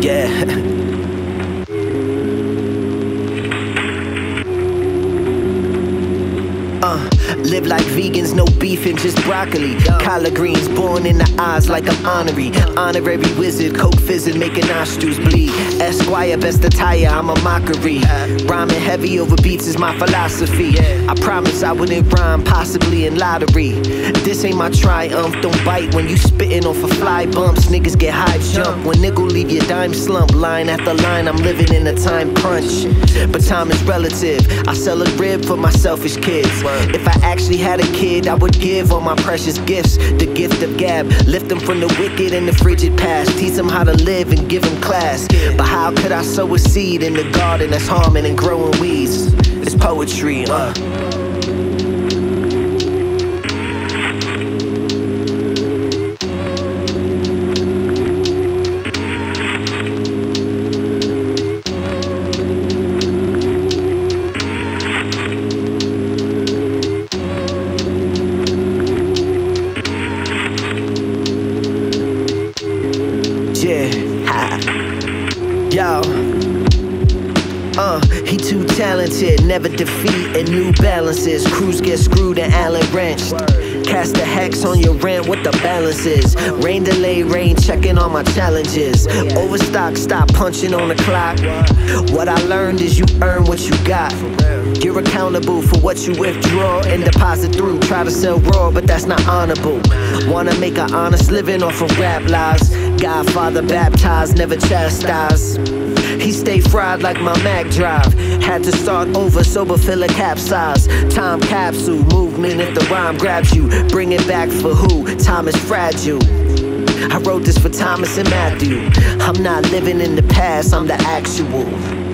Yeah. Uh, live like vegans, no beef and just broccoli. Collard greens, born in the eyes like I'm honorary. Honorary wizard, coke fizzing, making nostrils bleed. Esquire, best attire, I'm a mockery. Rhyming heavy over beats is my philosophy. I promise I wouldn't rhyme, possibly in lottery. This ain't my triumph, don't bite when you spitting off a fly bumps. Niggas get high jump when nickel leave your dime slump. Line after line, I'm living in a time crunch. But time is relative. I sell a rib for my selfish kids. If I actually had a kid, I would give all my precious gifts. The gift of gab, lift them from the wicked and the frigid past. Teach them how to live and give them class. But how could I sow a seed in the garden that's harming and growing weeds? It's poetry, uh. Yo. Uh, he too talented, never defeat in New Balances. Crews get screwed and Allen wrenched. Cast the hex on your rent, what the balance is. Rain delay, rain checking on my challenges. Overstock, stop punching on the clock. What I learned is you earn what you got. You're accountable for what you withdraw and deposit through. Try to sell raw, but that's not honorable. Wanna make an honest living off of rap lies. Godfather baptized, never chastised. He stay fried like my Mac drive. Had to start over, sober, fill a capsize. Time capsule, movement if the rhyme grabs you. Bring it back for who? Time is fragile. I wrote this for Thomas and Matthew. I'm not living in the past, I'm the actual.